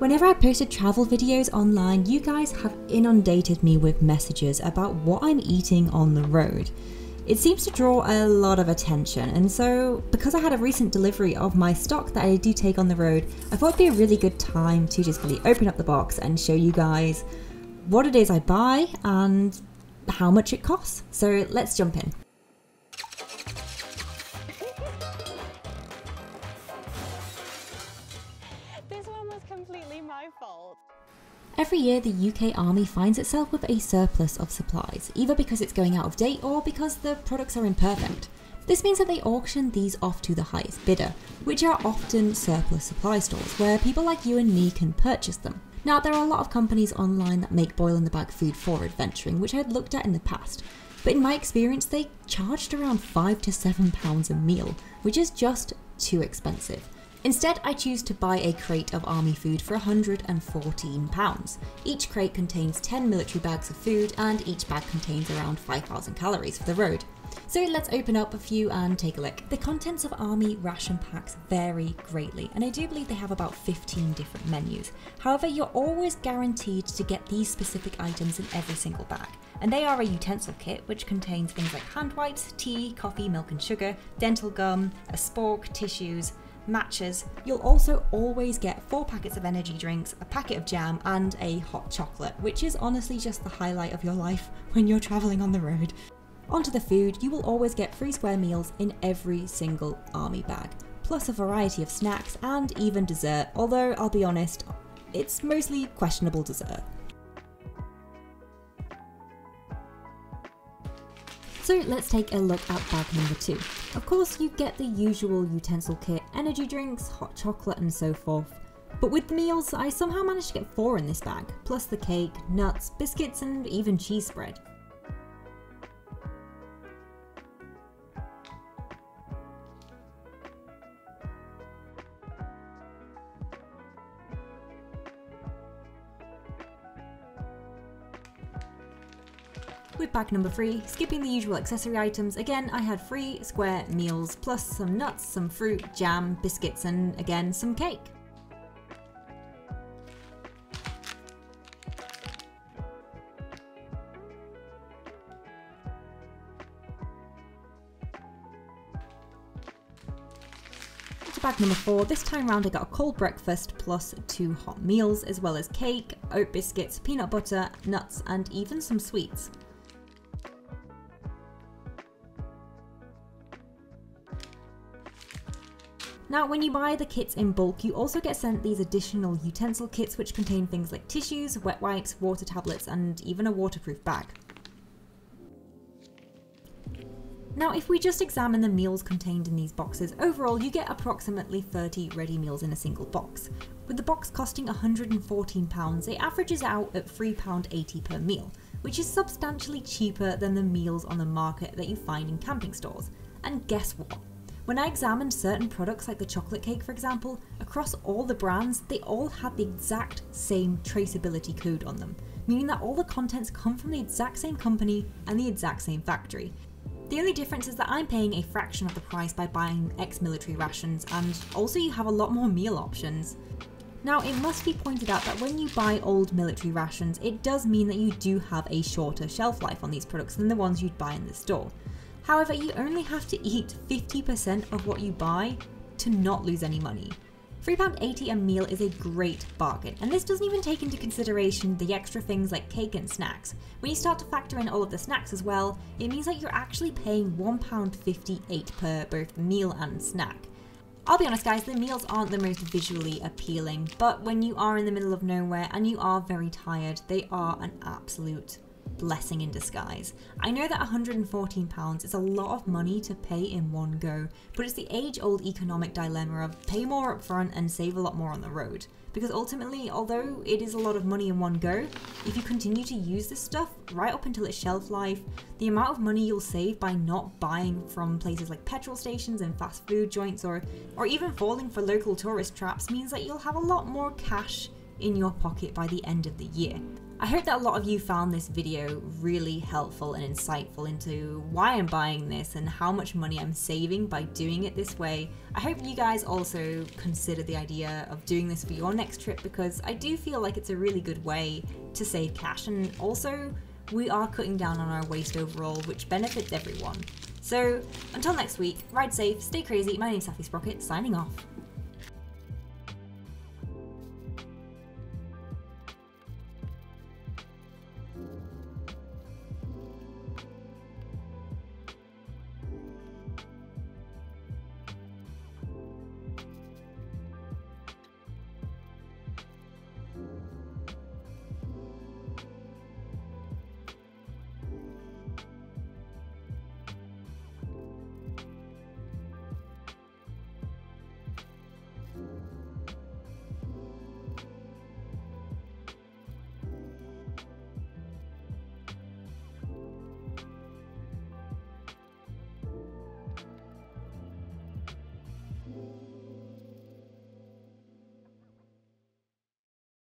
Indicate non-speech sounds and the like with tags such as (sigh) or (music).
Whenever I posted travel videos online, you guys have inundated me with messages about what I'm eating on the road. It seems to draw a lot of attention, and so because I had a recent delivery of my stock that I do take on the road, I thought it'd be a really good time to just really open up the box and show you guys what it is I buy and how much it costs. So let's jump in. Every year, the UK Army finds itself with a surplus of supplies, either because it's going out of date or because the products are imperfect. This means that they auction these off to the highest bidder, which are often surplus supply stores where people like you and me can purchase them. Now, there are a lot of companies online that make boil in the bag food for adventuring, which I'd looked at in the past, but in my experience, they charged around 5 to 7 pounds a meal, which is just too expensive. Instead, I choose to buy a crate of army food for £114. Each crate contains 10 military bags of food, and each bag contains around 5,000 calories for the road. So let's open up a few and take a look. The contents of army ration packs vary greatly, and I do believe they have about 15 different menus. However, you're always guaranteed to get these specific items in every single bag. And they are a utensil kit which contains things like hand wipes, tea, coffee, milk and sugar, dental gum, a spork, tissues, matches. You'll also always get four packets of energy drinks, a packet of jam, and a hot chocolate, which is honestly just the highlight of your life (laughs) when you're travelling on the road. Onto the food, you will always get free square meals in every single army bag, plus a variety of snacks and even dessert, although I'll be honest, it's mostly questionable dessert. So let's take a look at bag number two. Of course, you get the usual utensil kit, energy drinks, hot chocolate, and so forth. But with the meals, I somehow managed to get four in this bag, plus the cake, nuts, biscuits, and even cheese spread. With bag number three, skipping the usual accessory items, again I had three square meals plus some nuts, some fruit, jam, biscuits and again some cake. Bag number four, this time round I got a cold breakfast plus two hot meals as well as cake, oat biscuits, peanut butter, nuts and even some sweets. Now, when you buy the kits in bulk, you also get sent these additional utensil kits which contain things like tissues, wet wipes, water tablets, and even a waterproof bag. Now, if we just examine the meals contained in these boxes, overall you get approximately 30 ready meals in a single box. With the box costing £114, it averages out at £3.80 per meal, which is substantially cheaper than the meals on the market that you find in camping stores. And guess what? When I examined certain products like the chocolate cake for example, across all the brands, they all had the exact same traceability code on them, meaning that all the contents come from the exact same company and the exact same factory. The only difference is that I'm paying a fraction of the price by buying ex-military rations and also you have a lot more meal options. Now, it must be pointed out that when you buy old military rations, it does mean that you do have a shorter shelf life on these products than the ones you'd buy in the store. However, you only have to eat 50% of what you buy to not lose any money. £3.80 a meal is a great bargain, and this doesn't even take into consideration the extra things like cake and snacks. When you start to factor in all of the snacks as well, it means that you're actually paying £1.58 per both meal and snack. I'll be honest guys, the meals aren't the most visually appealing, but when you are in the middle of nowhere and you are very tired, they are an absolute blessing in disguise. I know that £114 is a lot of money to pay in one go, but it's the age old economic dilemma of pay more upfront and save a lot more on the road. Because ultimately, although it is a lot of money in one go, if you continue to use this stuff right up until its shelf life, the amount of money you'll save by not buying from places like petrol stations and fast food joints or, or even falling for local tourist traps means that you'll have a lot more cash in your pocket by the end of the year. I hope that a lot of you found this video really helpful and insightful into why I'm buying this and how much money I'm saving by doing it this way. I hope you guys also consider the idea of doing this for your next trip because I do feel like it's a really good way to save cash and also we are cutting down on our waste overall, which benefits everyone. So until next week, ride safe, stay crazy. My name's Saffy Sprocket, signing off.